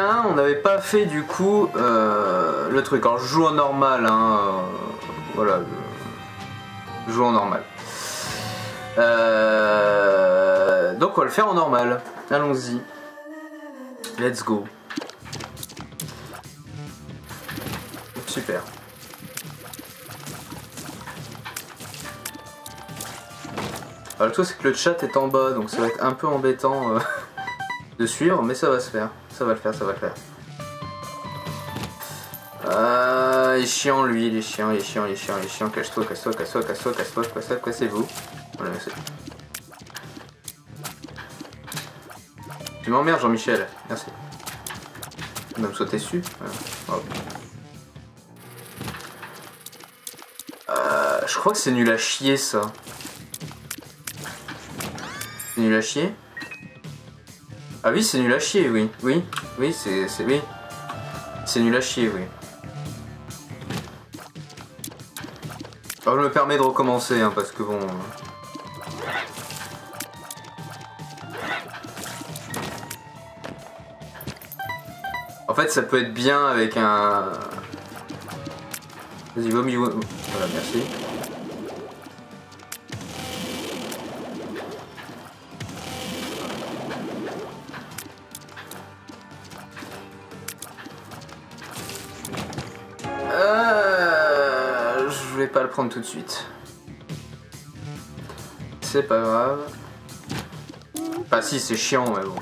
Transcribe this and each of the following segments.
on n'avait pas fait du coup euh, le truc. Alors je joue en normal, hein, euh, voilà, je joue en normal. Euh, donc on va le faire en normal. Allons-y. Let's go. Super. Alors le truc c'est que le chat est en bas, donc ça va être un peu embêtant euh, de suivre, mais ça va se faire. Ça va le faire, ça va le faire. Ah, il est chiant lui, il est chiant, il est chiant, il est chiant, il est chiant. Casse-toi, casse-toi, casse-toi, casse-toi, casse-toi, casse-toi, cassez-vous. Voilà. Tu m'emmerdes Jean-Michel, merci. Tu vas me sauter dessus voilà. Euh, je crois que c'est nul à chier ça. C'est nul à chier Ah oui, c'est nul à chier, oui. Oui, oui, c'est... Oui. C'est nul à chier, oui. Alors je me permets de recommencer, hein, parce que bon... En fait, ça peut être bien avec un... Vas-y, vomis. Voilà, merci. Pas le prendre tout de suite. C'est pas grave. Bah si, c'est chiant, mais bon.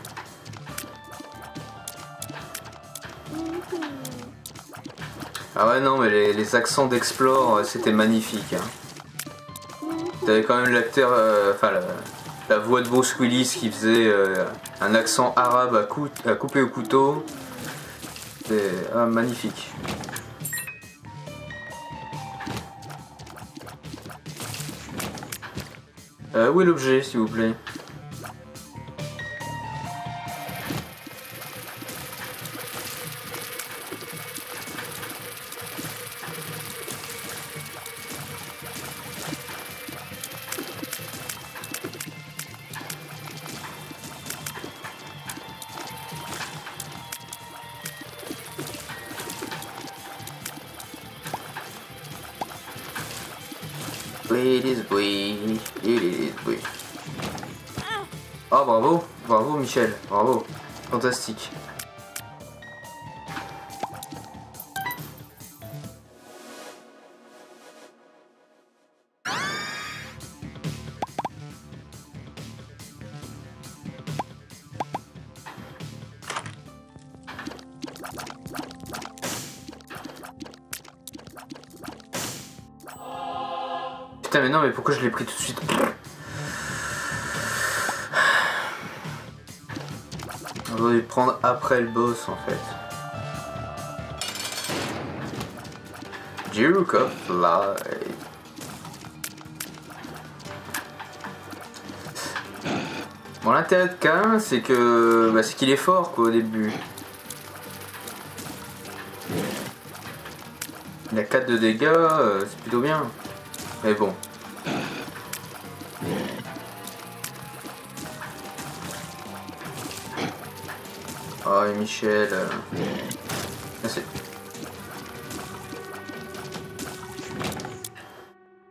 Ah ouais, non, mais les, accents d'Explore, euh, c'était magnifique. Hein. T'avais quand même l'acteur, euh, enfin la, voix de Bruce Willis qui faisait euh, un accent arabe à couper au couteau. C'était ah, magnifique. Euh, où est l'objet, s'il vous plaît? Fantastique. Putain mais non mais pourquoi je l'ai pris tout de suite? Prendre après le boss en fait. Duke of Light. Bon l'intérêt de K1 c'est que bah, c'est qu'il est fort quoi au début. Il a 4 de dégâts, euh, c'est plutôt bien. Mais bon. Michel. euh, Merci.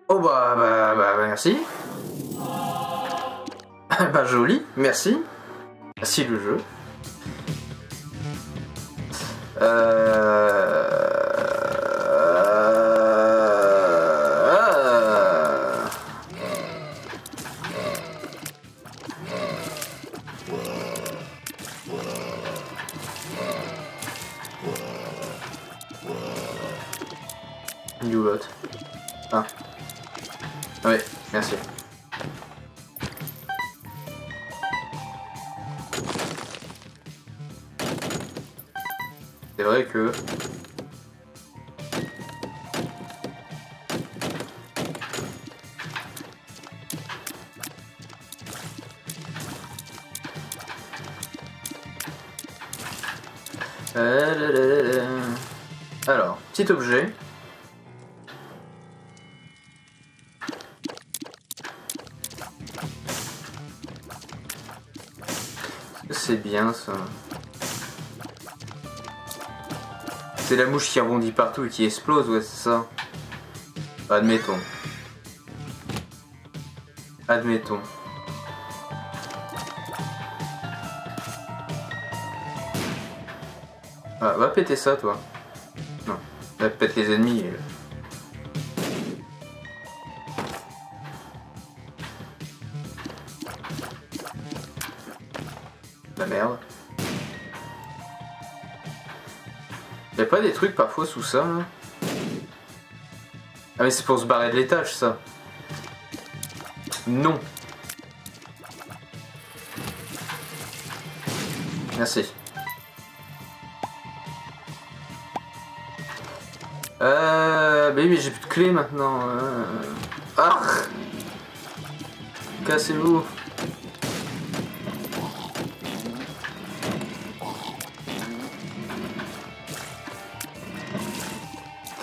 Oh bah bah bah merci. bah joli, merci. Merci le jeu. Qui rebondit partout et qui explose, ouais, c'est ça. Admettons. Admettons. Ah, va péter ça, toi. Non, va péter les ennemis. Pas des trucs parfois sous ça là Ah mais c'est pour se barrer de l'étage ça. Non. Merci. Euh... Bah oui mais j'ai plus de clé maintenant. Euh... Ah Cassez-vous.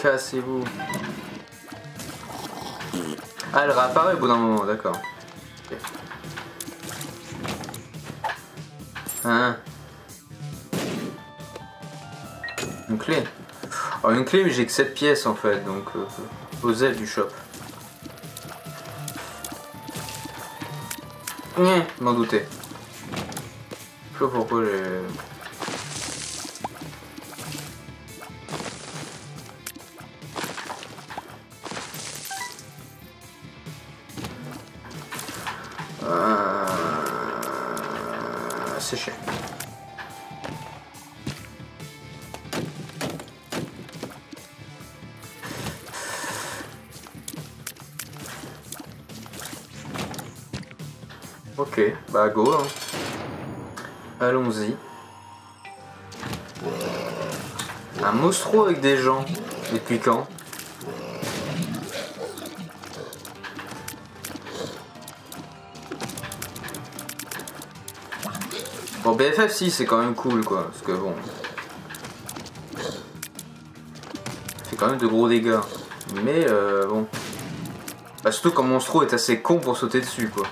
Cassez-vous. Ah, elle réapparaît au bout d'un moment, d'accord. Hein Une clé. Oh, une clé, mais j'ai que 7 pièces en fait, donc euh, aux ailes du shop. m'en doutais. Je sais pas pourquoi j'ai... Un monstro avec des gens. Depuis quand? Bon, BFF, si, c'est quand même cool, quoi. Parce que bon. C'est quand même de gros dégâts. Mais, euh, bon. Bah, surtout quand Monstro est assez con pour sauter dessus, quoi.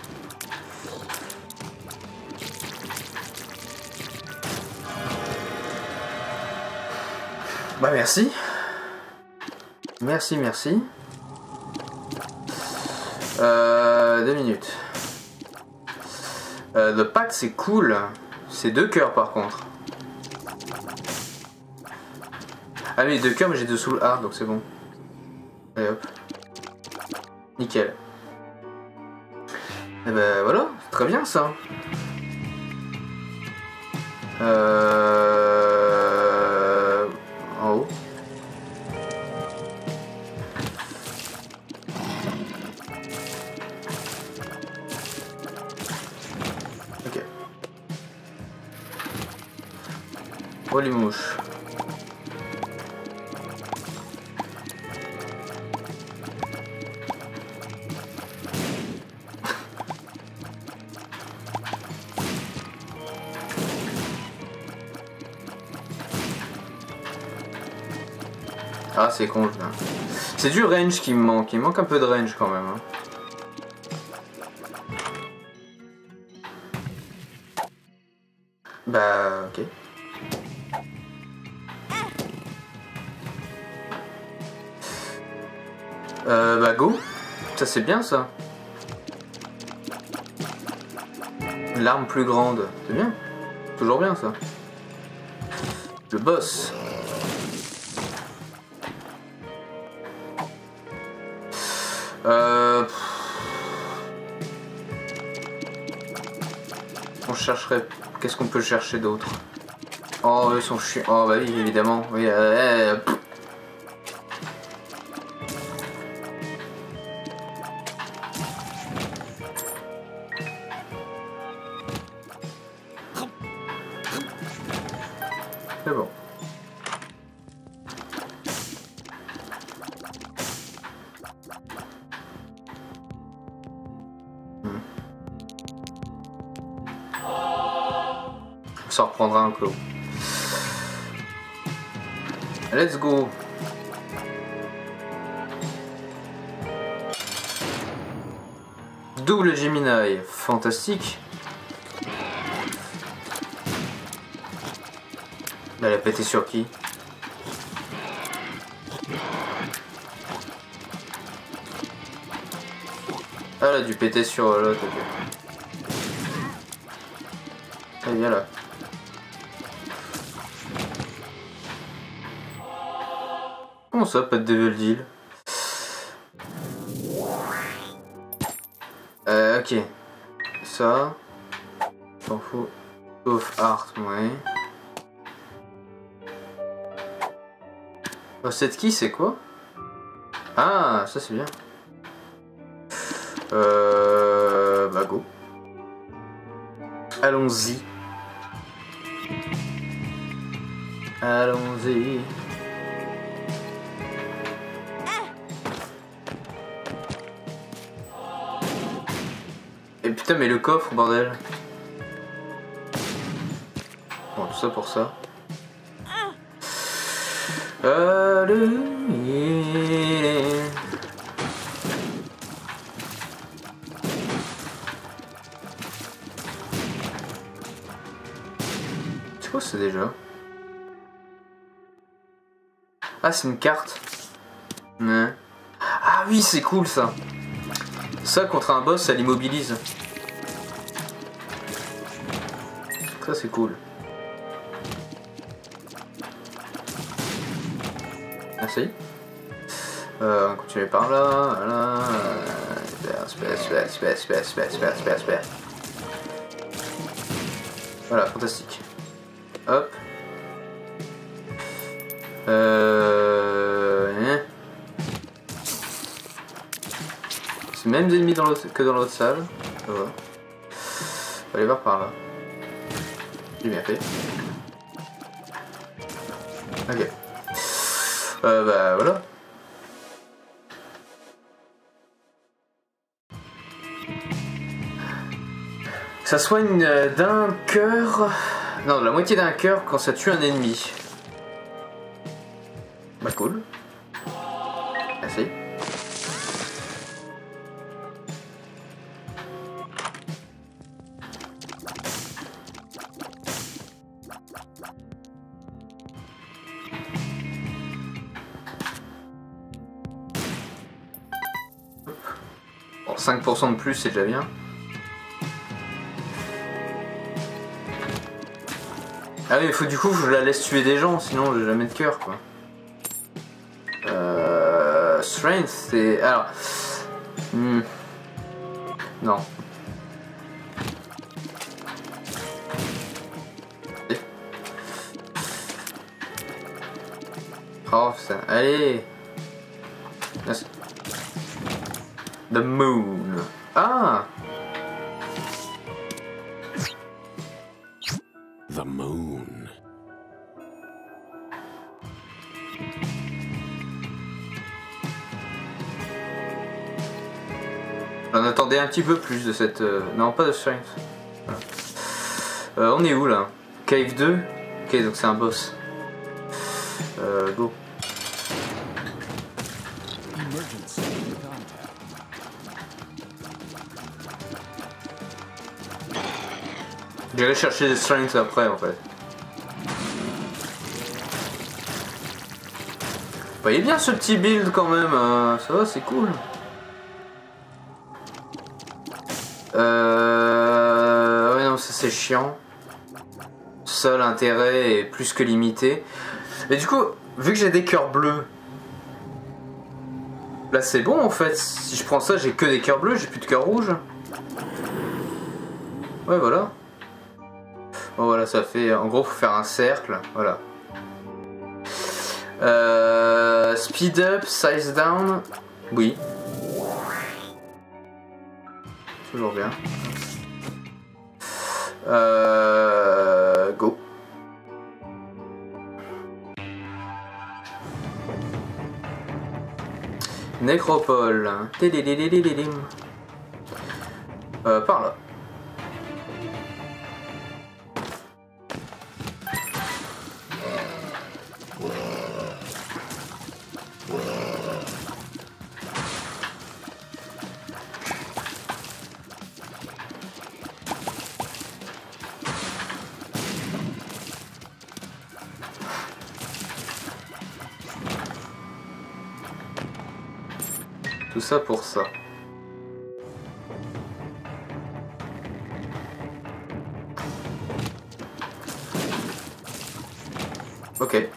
Merci. Merci, merci. Euh, deux minutes. Euh, le pack c'est cool. C'est deux cœurs par contre. Ah oui, deux cœurs mais j'ai deux sous Ah donc c'est bon. Allez hop. Nickel. Et eh ben voilà, très bien ça. Euh... Ah c'est con C'est du range qui me manque, il manque un peu de range quand même. Hein. Euh, bah go. Ça c'est bien ça. L'arme plus grande. C'est bien. Toujours bien ça. Le boss. Euh... On chercherait... Qu'est-ce qu'on peut chercher d'autre? Oh, ils sont chiants. Oh bah oui, évidemment. Oui, euh, Ça Fantastique. Bah, elle a ah, pété sur qui? Ah, elle a dû péter sur l'autre, ok. Ah, elle vient là. Comment ça, pas de devil deal? Euh, ok. Ça. S'en fout. Sauf art, ouais. Oh, cette key, c'est quoi? Ah, ça c'est bien. Euh... Bah go. Allons-y. Allons-y. Putain, mais le coffre, bordel. Bon, tout ça pour ça. C'est quoi ça déjà? Ah, c'est une carte. Ah oui, c'est cool ça. Ça, contre un boss, ça l'immobilise. Ça, c'est cool. Merci. Euh, on continue par là, voilà. Super, super, super, super, super, super, super, super. Voilà, fantastique. Hop. Euh... hein. C'est même ennemis que dans l'autre salle. Ça. On va aller voir par là. Bien fait. Ok. Euh, bah voilà. Ça soigne euh, d'un cœur. Non, de la moitié d'un cœur quand ça tue un ennemi. Bah cool. Merci. 5% de plus, c'est déjà bien. Ah oui, il faut du coup je la laisse tuer des gens, sinon j'ai jamais de cœur quoi. Euh, strength, c'est. Alors. hmm. Non. Eh. Oh, ça. Allez! The moon. Ah! The moon. J'en attendais un petit peu plus de cette. euh, Non, pas de strength. Voilà. Euh, on est où là? Cave 2 Ok, donc c'est un boss. Euh, go. J'irai chercher des strengths après en fait. Vous voyez bien ce petit build quand même, euh, ça va, c'est cool. Euh... Ouais non, ça c'est chiant. Ça l'intérêt est plus que limité. Et du coup, vu que j'ai des cœurs bleus, là c'est bon en fait. Si je prends ça, j'ai que des cœurs bleus, j'ai plus de cœurs rouges. Ouais voilà. Ça fait. En gros, faire un cercle. Voilà. Euh, speed up, size down. Oui. Toujours bien. Euh, go. Nécropole. Euh, par là. ça pour ça. Ok.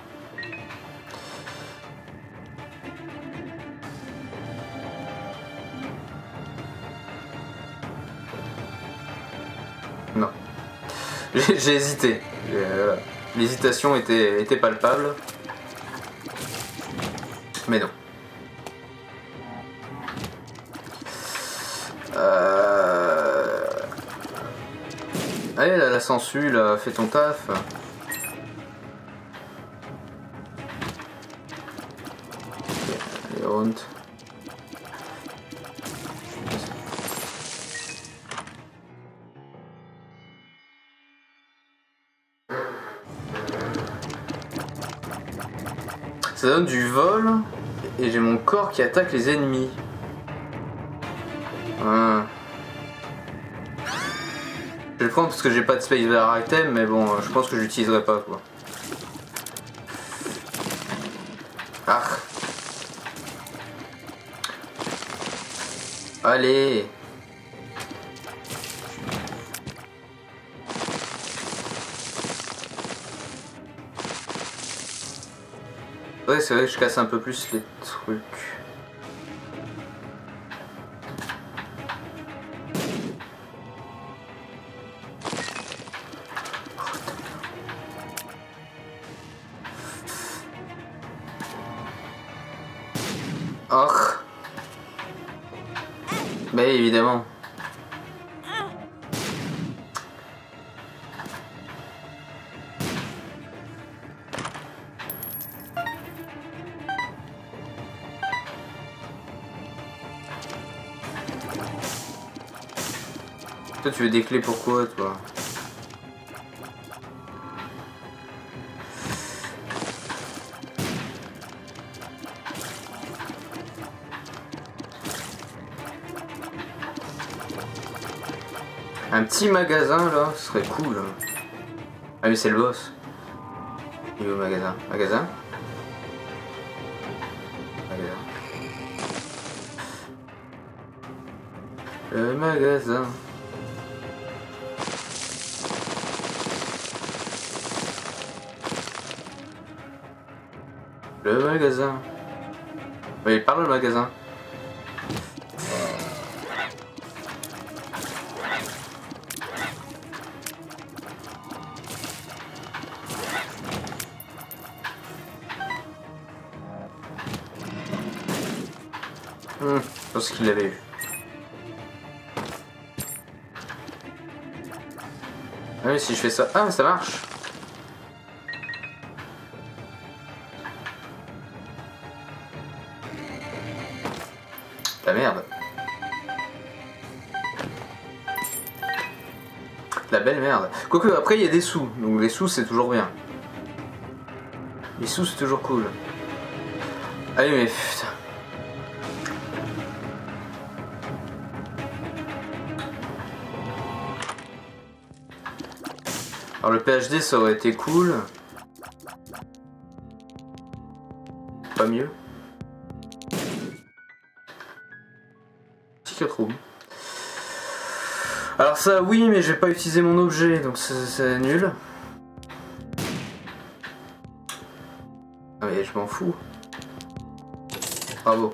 Non. J'ai hésité. Euh, L'hésitation était, était palpable. Mais non. Sensu, là, fais ton taf. Ça donne du vol et j'ai mon corps qui attaque les ennemis. Je le prendre parce que j'ai pas de space bar item, mais bon, je pense que je l'utiliserai pas quoi. Ah. Allez. Ouais, c'est vrai que je casse un peu plus les trucs. Toi tu veux des clés pourquoi toi? Un petit magasin là, ce serait cool. Ah mais c'est le boss. Il est magasin? Magasin? Magasin. Le magasin. Le magasin. Oui, parle le magasin. Je pense qu'il l'avait eu. Ah oui, si je fais ça... Ah, ça marche La merde. La belle merde. Quoique, après, il y a des sous. Donc les sous, c'est toujours bien. Les sous, c'est toujours cool. Allez, mais putain. Alors le PhD ça aurait été cool. Pas mieux. Room. Alors ça oui mais j'ai pas utilisé mon objet donc c'est- c'est nul. Ah mais je m'en fous. Bravo.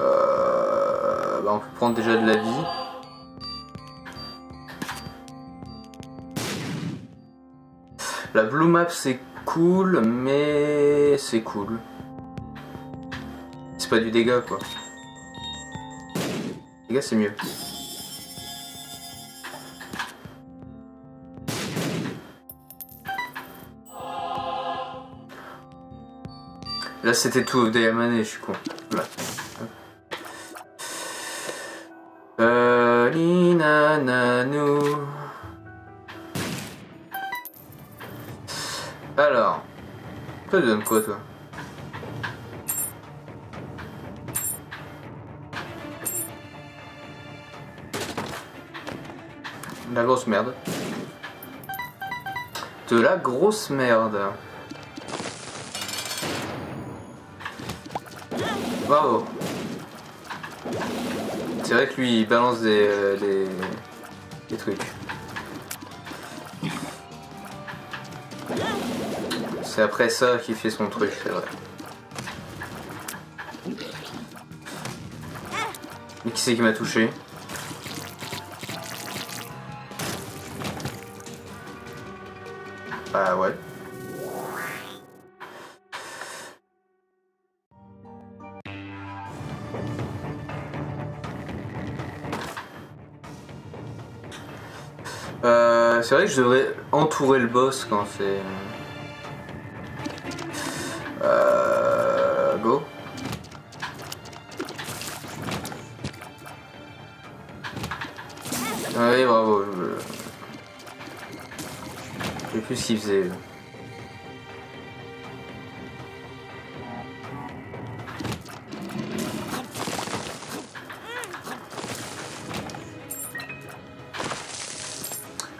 Euh, bah, on peut prendre déjà de la La blue map c'est cool, mais c'est cool. C'est pas du dégât quoi. Dégâts c'est mieux. Là c'était tout of the Yamane, je suis con. Toi tu quoi toi La grosse merde. De la grosse merde. Bravo. C'est vrai que lui il balance des, euh, des, des trucs. C'est après ça qu'il fait son truc, c'est vrai. Mais qui c'est qui m'a touché Bah ouais. Euh, c'est vrai que je devrais entourer le boss quand c'est... plus faisait.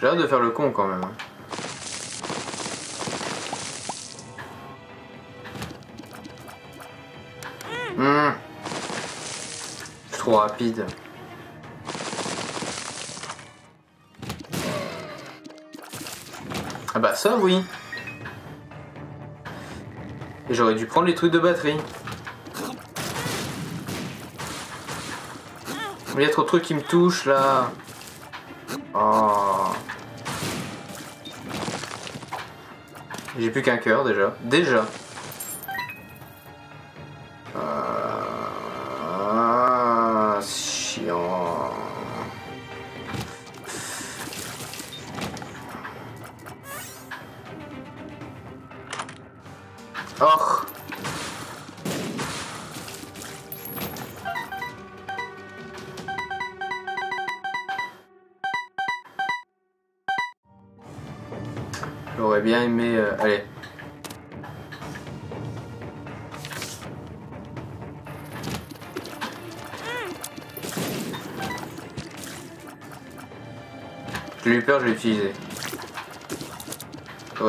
J'ai hâte de faire le con quand même. hein. Suis trop rapide. Ça oui. J'aurais dû prendre les trucs de batterie. Il y a trop de trucs qui me touchent là. Oh. J'ai plus qu'un cœur déjà. Déjà.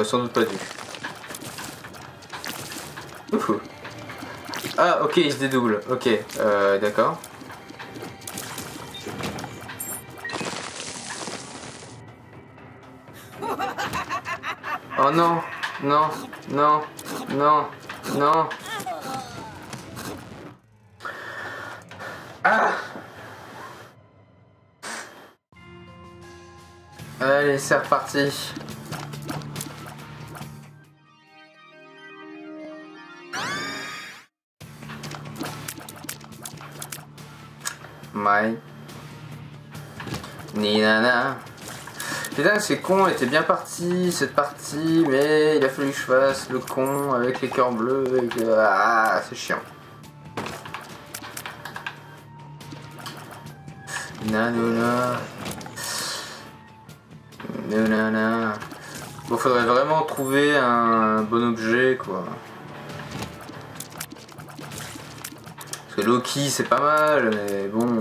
Sans doute pas dû. Ouf. Ah, ok, il se dédouble. Ok, euh, d'accord. Oh non, non, non, non, non. Ah Allez, c'est reparti. Putain, c'est con, elle était bien partie cette partie, mais il a fallu que je fasse le con avec les cœurs bleus et que. Ah, c'est chiant. Nanana. Nanana. Bon, faudrait vraiment trouver un bon objet, quoi. Parce que Loki, c'est pas mal, mais bon.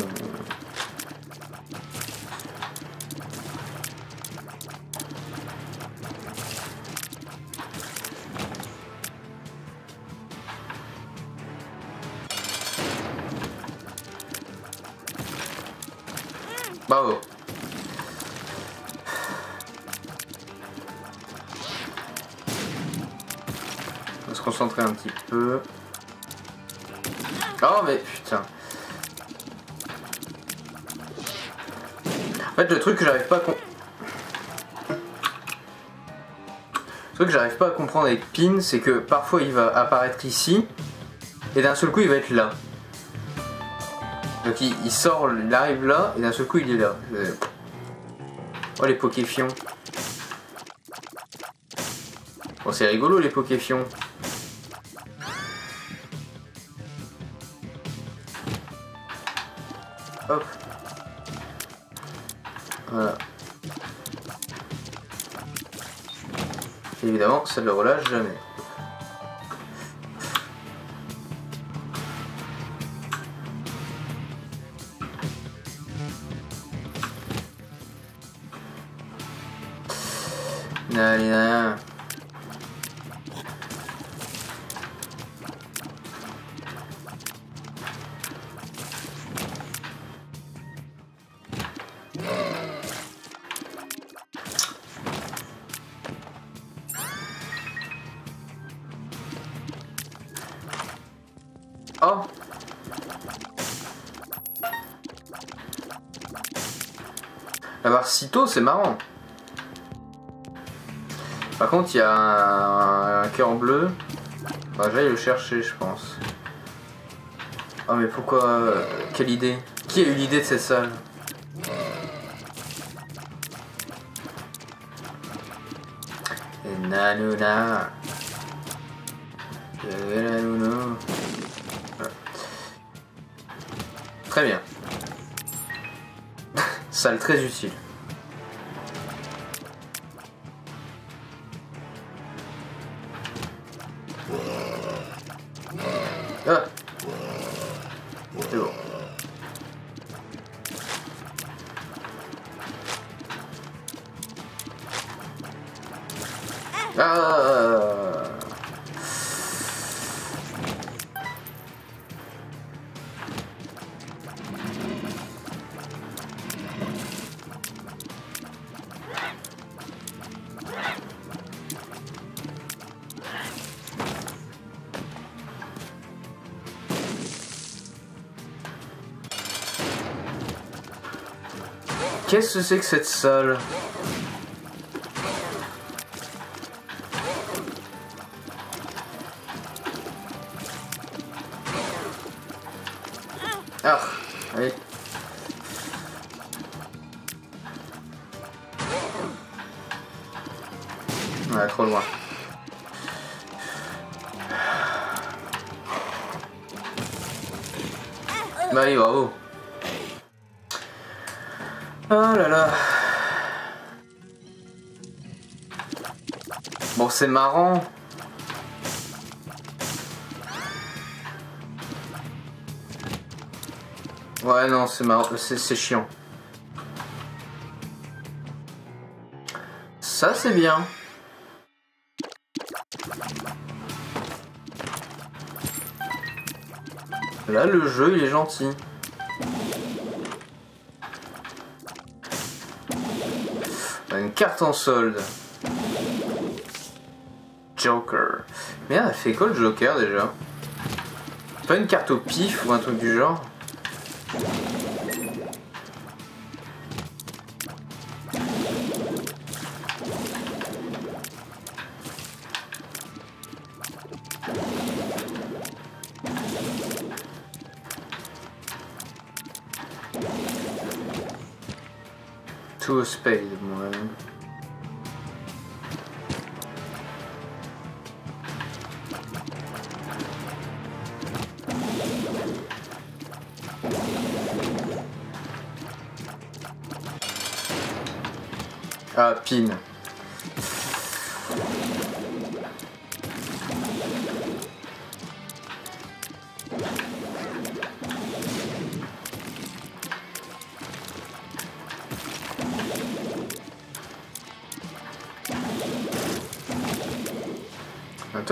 Le truc que j'arrive pas à comprendre avec Pin, c'est que parfois il va apparaître ici, et d'un seul coup il va être là. Donc il, il sort, il arrive là, et d'un seul coup il est là. Euh, Oh les pokéfions. Bon c'est rigolo les pokéfions. Évidemment, ça ne le relâche jamais. Oh Avoir sitôt, c'est marrant. Par contre, il y a un, cœur bleu. Bah, j'aille le chercher, je pense. Oh, mais pourquoi euh, Quelle idée Qui a eu l'idée de cette salle? Nanuna. Très utile. Qu'est-ce que c'est que cette salle? Ah, oui. Ouais, trop loin. Bah oui, bravo. Oh là là. Bon, c'est marrant. Ouais, non, c'est marrant, c'est chiant. Ça, c'est bien. Là, le jeu, il est gentil. Carte en solde. Joker. Merde, elle fait quoi le Joker déjà? Pas une carte au pif ou un truc du genre?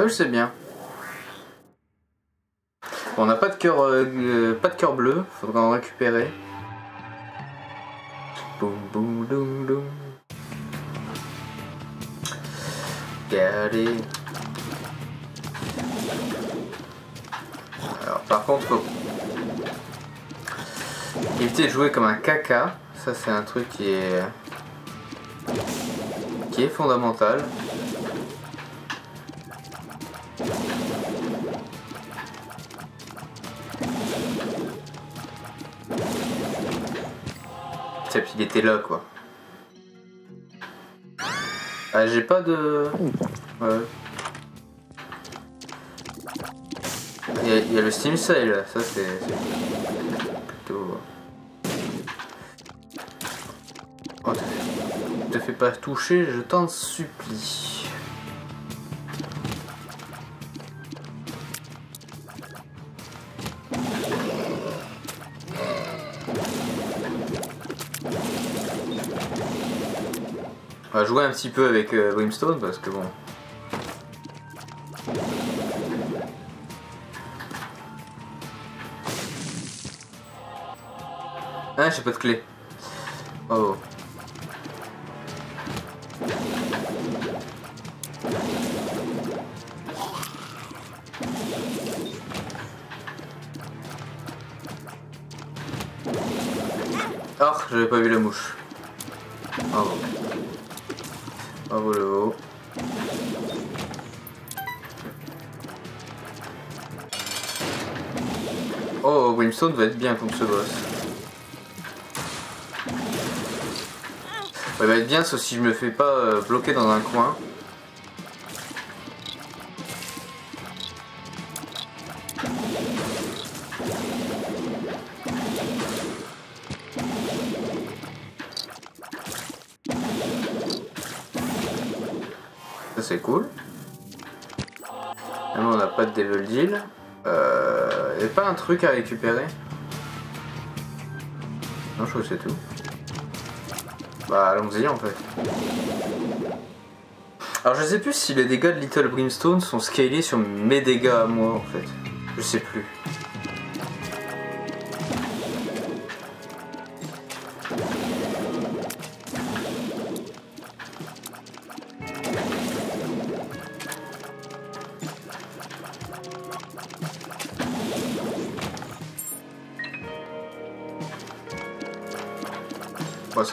Je sais bien. On n'a pas de cœur, euh, euh, pas de cœur bleu. Faudra en récupérer. Boum boum doum doum. Alors, par contre, faut éviter de jouer comme un caca. Ça, c'est un truc qui est qui est fondamental. Là, quoi. Ah, j'ai pas de... Il y, a, le Steam Sale, ça c'est... Plutôt... Oh, te fais pas toucher, je t'en supplie. Jouer un petit peu avec euh, Brimstone parce que bon. Ah, j'ai pas de clé. Oh. Va être bien contre ce boss. Il va être bien sauf si je me fais pas euh, bloquer dans un coin. Ça c'est cool. Maintenant on n'a pas de Devil Deal. Euh, a pas un truc à récupérer? Non je crois que c'est tout. Bah allons-y en fait. Alors je sais plus si les dégâts de Little Brimstone sont scalés sur mes dégâts à moi en fait. Je sais plus.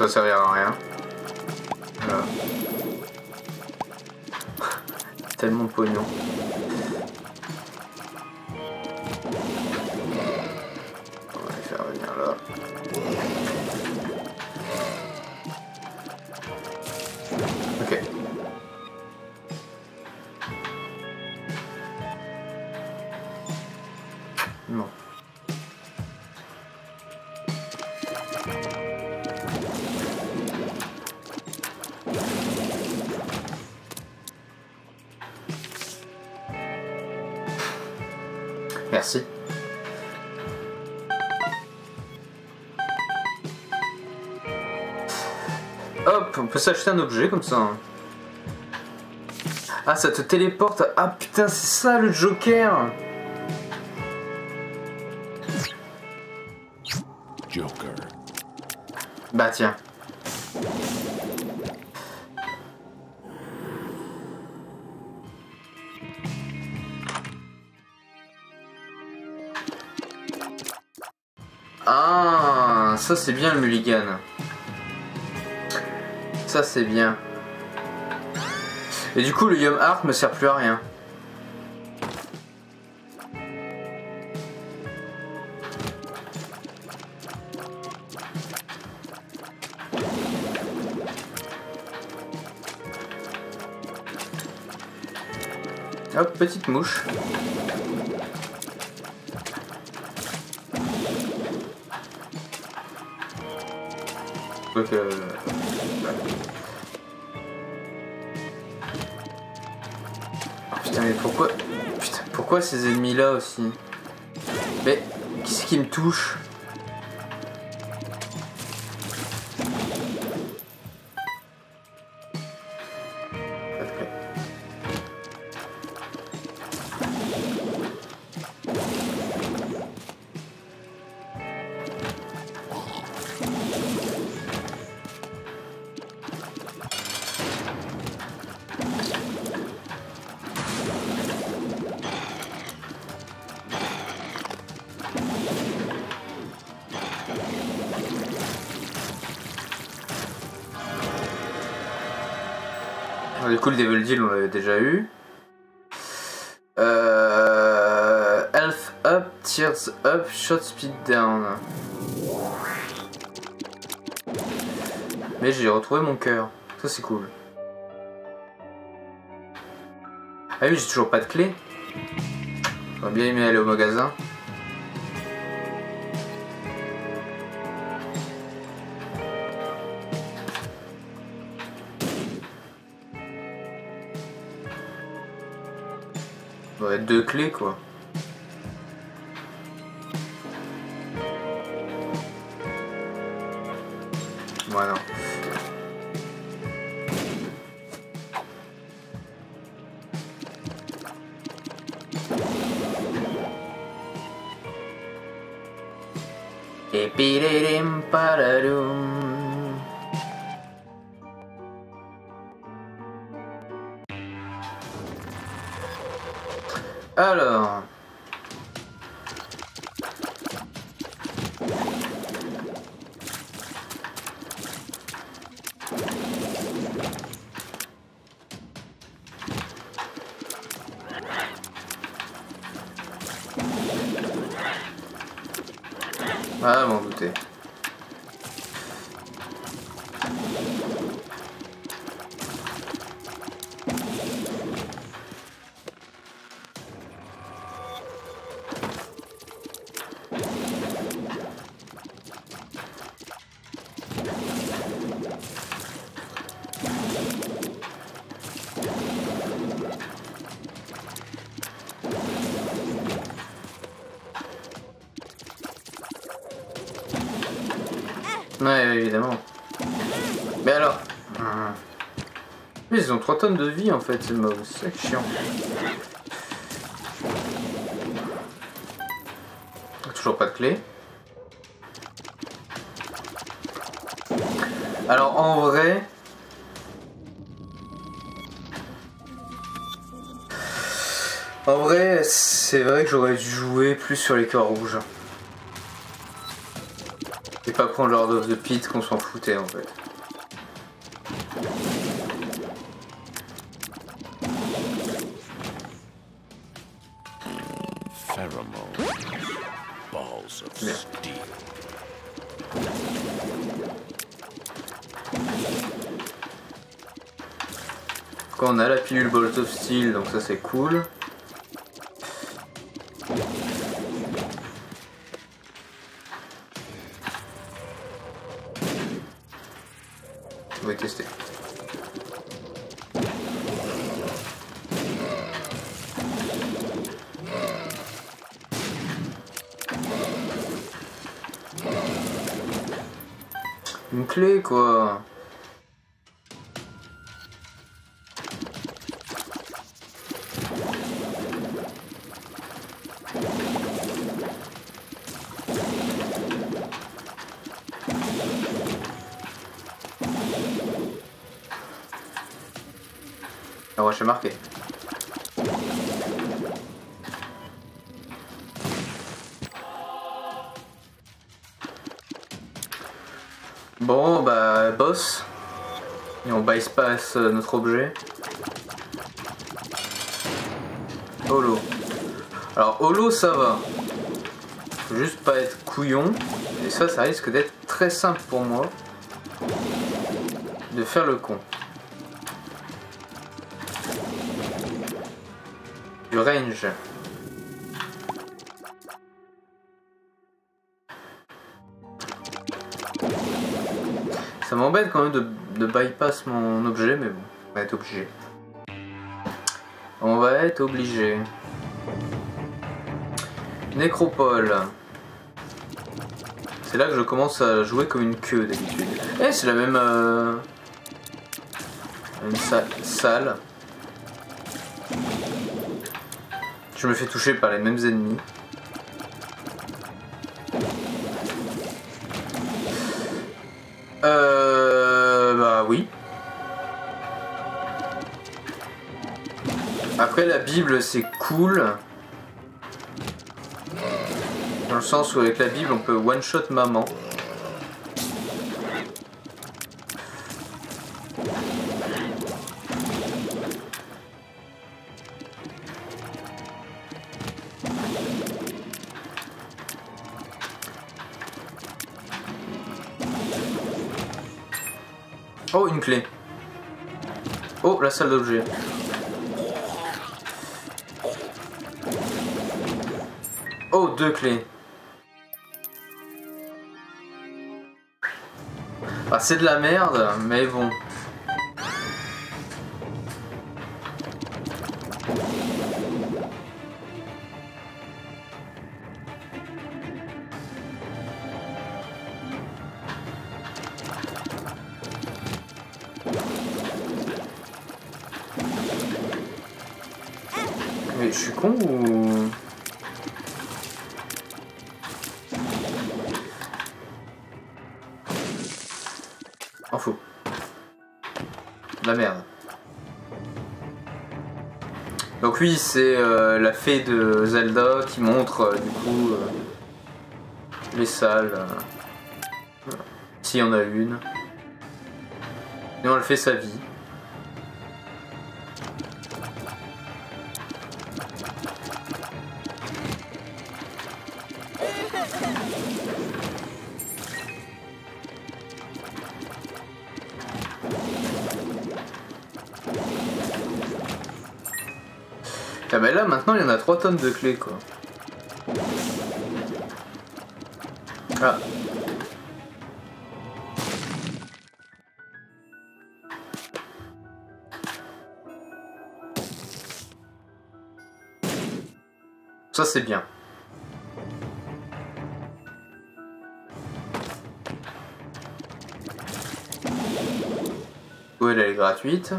Ça servira à rien. Voilà. Tellement de pognon. Peut s'acheter un objet comme ça. hein. Ah, ça te téléporte. Ah putain, c'est ça le Joker. Joker. Bah tiens. Ah, ça c'est bien le mulligan. Ça c'est bien. Et du coup le Yum Heart me sert plus à rien. Hop, petite mouche. Euh, mais pourquoi... Putain, pourquoi ces ennemis-là aussi? Mais, qui c'est qui me touche? Déjà eu. Euh... Health up, tears up, shot speed down. Mais j'ai retrouvé mon cœur. Ça, c'est cool. Ah oui, j'ai toujours pas de clé. J'aurais bien aimé aller au magasin. Deux clés quoi. 3 tonnes de vie en fait, c'est mob. C'est chiant. Toujours pas de clé. Alors en vrai. En vrai, c'est vrai que j'aurais dû jouer plus sur les cœurs rouges. Et pas prendre Lord of the Pit qu'on s'en foutait en fait. On a la pilule Bolt of Steel, donc ça c'est cool. Euh, notre objet. Holo. Alors, holo, ça va. Faut juste pas être couillon. Et ça, ça risque d'être très simple pour moi. De faire le con. Du range. Ça m'embête quand même de, bypass mon objet, mais bon, on va être obligé. On va être obligé. Nécropole. C'est là que je commence à jouer comme une queue d'habitude. Eh, c'est la même... euh, Une sa- salle. Je me fais toucher par les mêmes ennemis. Après la Bible c'est cool. Dans le sens où avec la Bible on peut one shot maman. Oh une clé. Oh la salle d'objet. Deux clés. Ah c'est de la merde, mais bon. Mais je suis con ou... La merde. Donc oui, c'est euh, la fée de Zelda qui montre euh, du coup euh, les salles. S'il y en a une. Et on elle fait sa vie. Maintenant il y en a 3 tonnes de clés quoi. Ah. Ça c'est bien. Oui, elle est gratuite.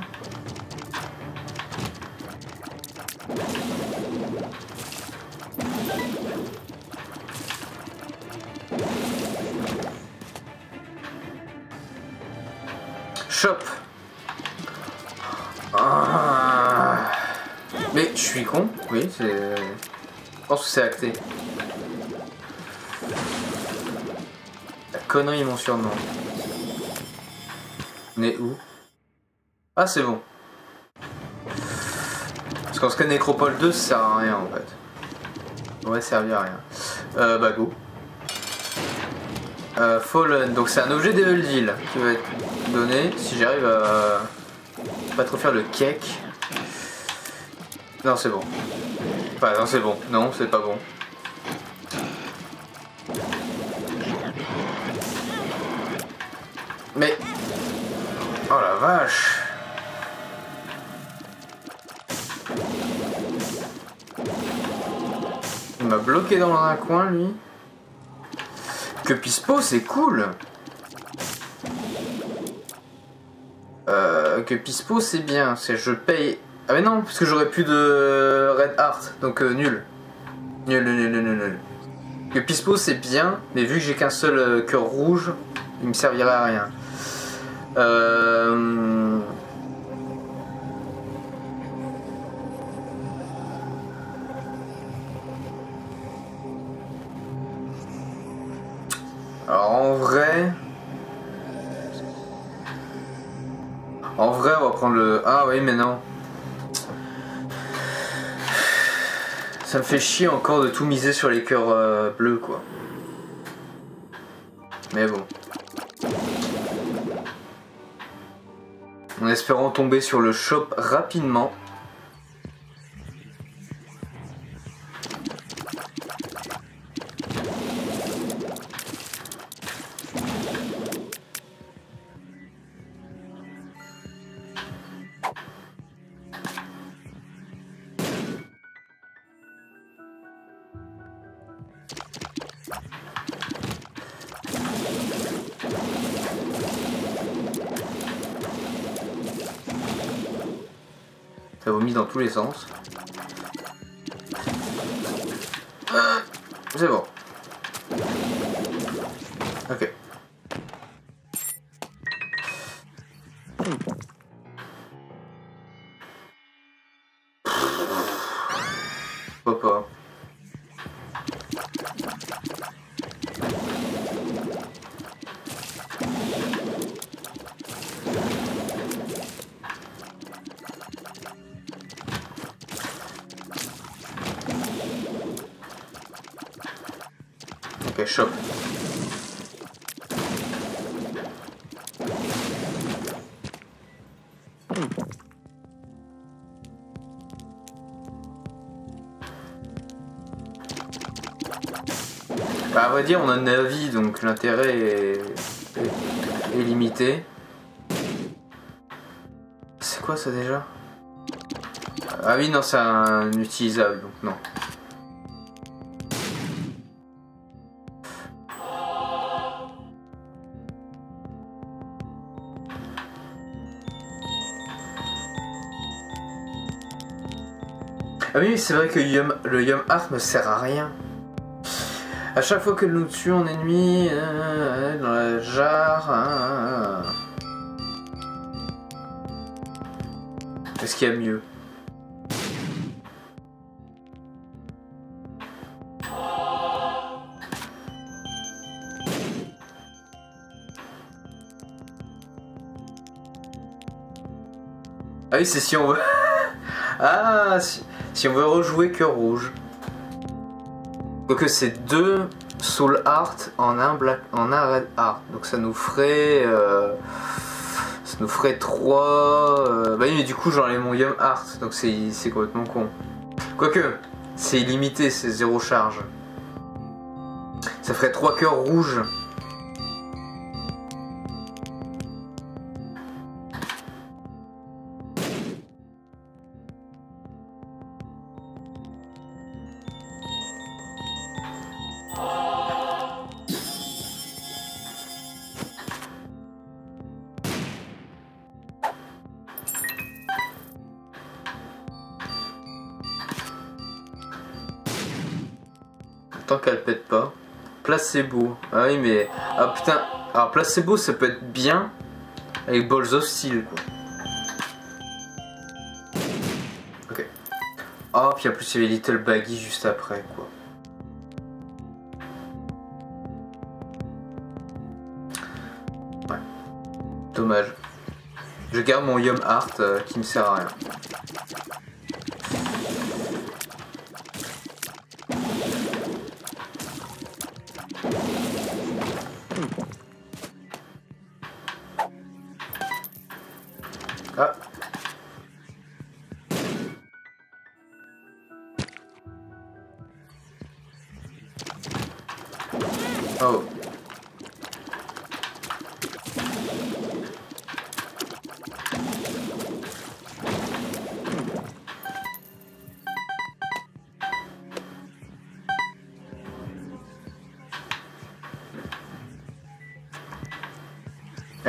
Pense que c'est acté. La connerie, mon surnom. Né où? Ah, c'est bon. Parce qu'en ce cas, Nécropole 2, ça sert à rien en fait. Ça aurait servi à rien. Euh, bah go. Euh, Fallen, donc c'est un objet Devil Deal qui va être donné si j'arrive à pas trop faire le cake. Non, c'est bon. Non, c'est bon. Non, c'est pas bon. Mais... Oh la vache Il m'a bloqué dans un coin, lui. Que Pispo, c'est cool euh, Que Pispo, c'est bien. C'est je paye... Ah mais non, parce que j'aurais plus de Red Heart, donc euh, nul. Nul, nul, nul, nul, nul. Que Pispo, c'est bien, mais vu que j'ai qu'un seul euh, cœur rouge, il me servirait à rien. Euh... Alors en vrai... En vrai, on va prendre le... Ah oui, mais non. Ça me fait chier encore de tout miser sur les cœurs euh, bleus, quoi. Mais bon. En espérant tomber sur le shop rapidement. Ça vomit dans tous les sens. C'est bon. Vrai dire, on a 9 vies, donc l'intérêt est... limité. C'est quoi ça déjà? Ah oui, non, c'est un utilisable, donc non. Ah oui, c'est vrai que le Yum Heart me sert à rien. À chaque fois que nous tuons un ennemi euh, dans la jarre. euh, Est-ce qu'il y a mieux Ah oui, c'est si on veut. ah, si, si on veut rejouer Cœur Rouge. Quoique c'est deux Soul Heart en un, Black, en un Red Heart. Donc ça nous ferait. euh, ça nous ferait 3. bah oui, mais du coup j'enlève mon Yum Heart. Donc c'est complètement con. Quoique, c'est illimité, c'est zéro charge. Ça ferait trois cœurs rouges. Placebo. Ah oui, mais. Ah putain. Alors, placebo, ça peut être bien avec Balls of Steel, quoi. Ok. Oh, puis en plus, il y avait Little Baggy juste après, quoi. Ouais. Dommage. Je garde mon Yum Heart euh, qui me sert à rien.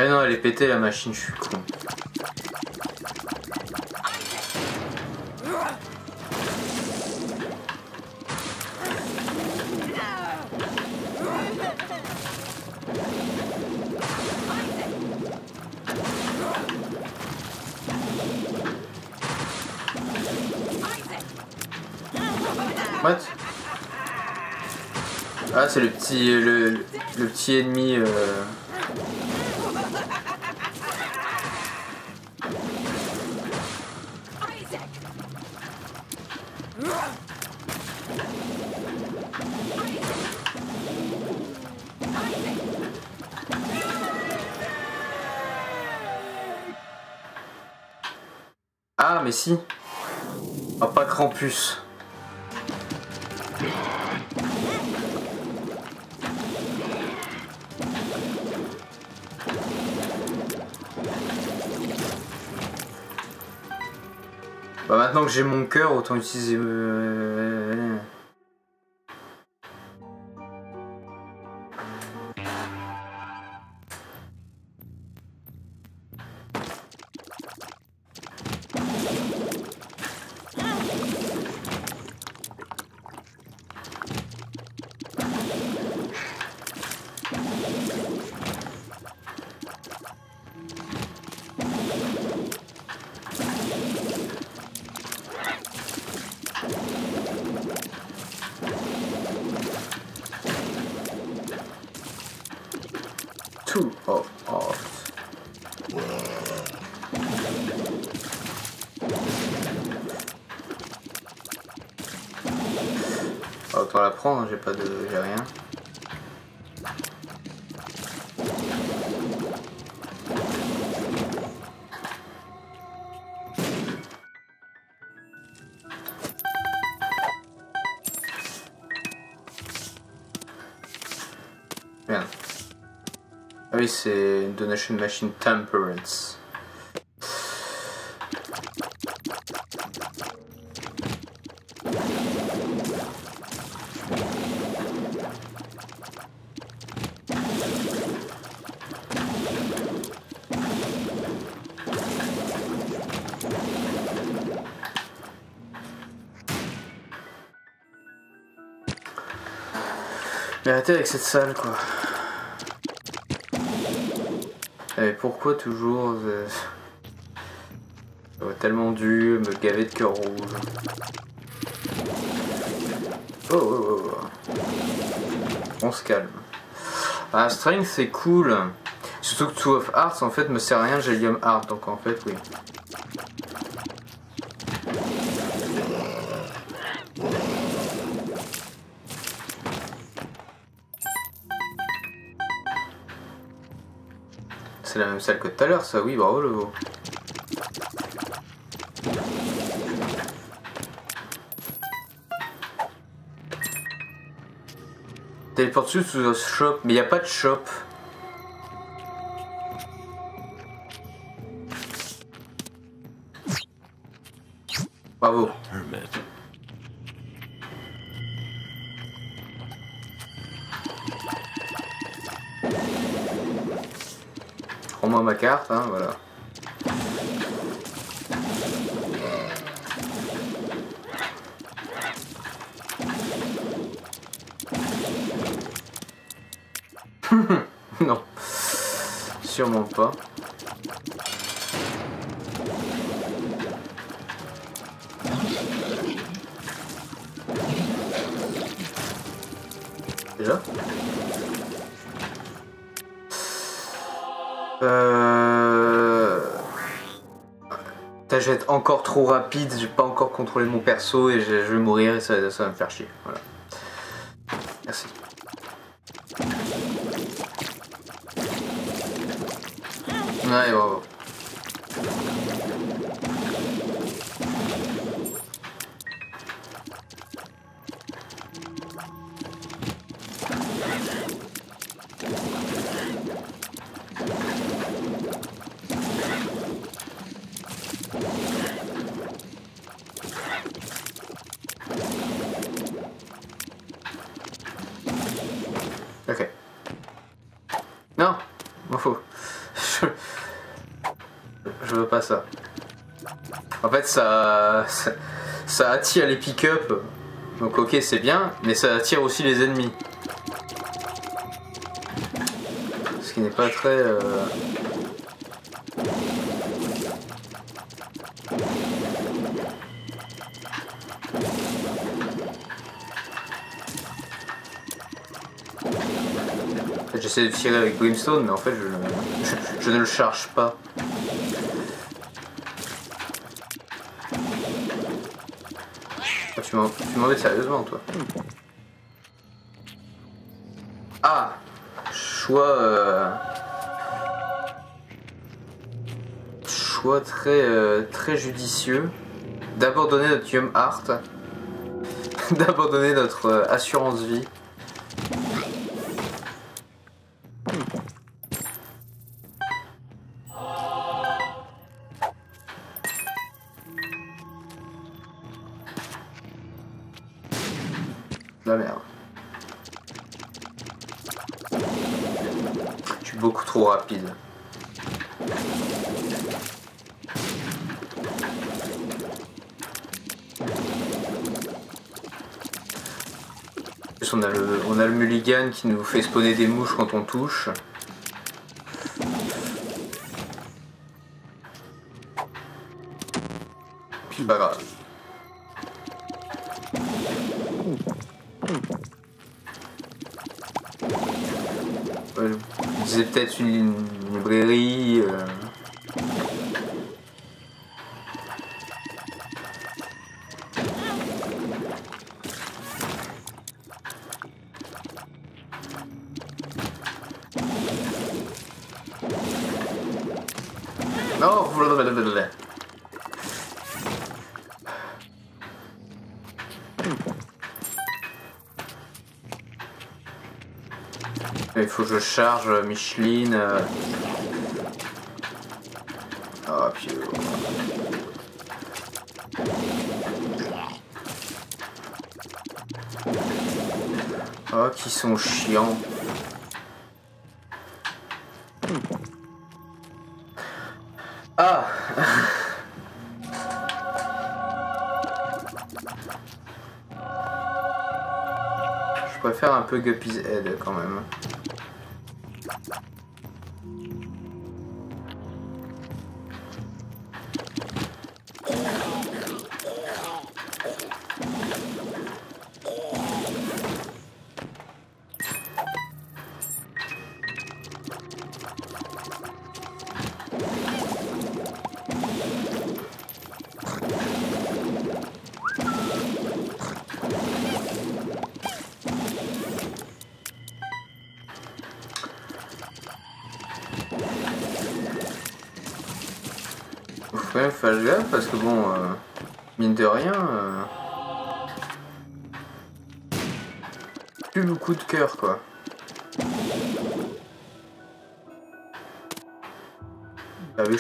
Non, elle est pétée la machine, je suis con. What? Ah, c'est le petit, le, le petit ennemi. J'ai mon cœur, autant utiliser... Ah, Autant la prendre, hein, j'ai pas de. j'ai rien. Oui, c'est uh, Donation Machine Temperance. Mais arrêtez avec cette salle quoi. Et pourquoi toujours euh, J'aurais tellement dû me gaver de cœur rouge. Oh, oh, oh, oh. On se calme. Ah, Strength c'est cool. Surtout que Two of Hearts en fait me sert à rien, j'ai Lium Heart donc en fait oui. celle que tout à l'heure, ça, oui, bravo le veau. Téléporte-tu sous le shop, mais il n'y a pas de shop. Bravo. Carte, hein, voilà. non. Sûrement pas. T'achètes encore trop rapide, j'ai pas encore contrôlé mon perso et je, vais mourir et ça va me faire chier. Ça attire les pick-up. Donc ok, c'est bien, mais ça attire aussi les ennemis. Ce qui n'est pas très... euh, J'essaie de tirer avec Brimstone, mais en fait, je ne le charge pas. Tu m'en- m'embêtes sérieusement, toi. Ah Choix... euh, Choix très, euh, très judicieux. D'abandonner notre Yum Heart. D'abandonner notre euh, assurance vie. Qui nous fait spawner des mouches quand on touche. C'est pas grave. Je disais peut-être une, Il faut que je charge euh, Micheline. euh. Ah, puis. Oh, qui sont chiants. Peu Guppy's Head quand même.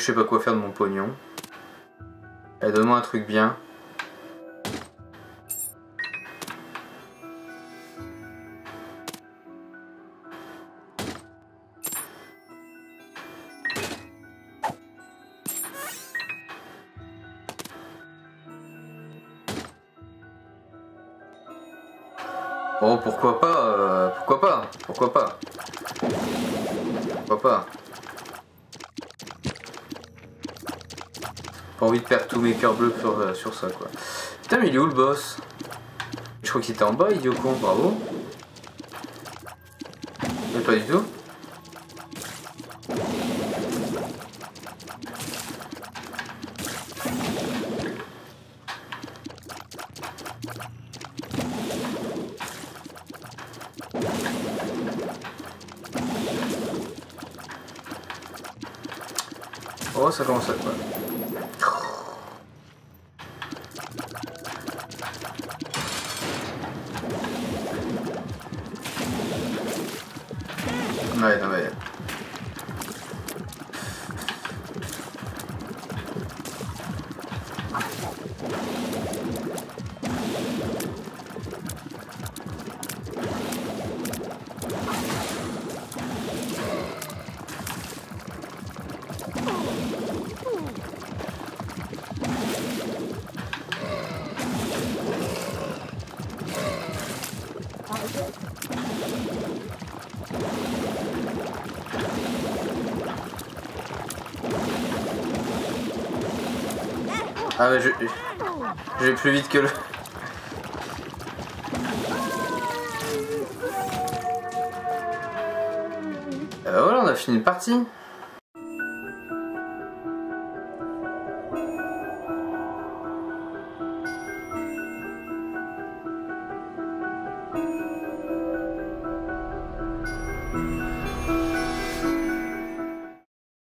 Sais pas quoi faire de mon pognon. Eh, donne-moi un truc bien. Bon, pourquoi pas, euh, pourquoi pas, pourquoi pas. Pourquoi pas. Pas envie de perdre tous mes cœurs bleus sur, euh, sur ça, quoi. Putain, mais il est où le boss? Je crois qu'il était en bas, idiot con, bravo. Mais pas du tout. Oh, ça commence à quoi? Plus vite que le...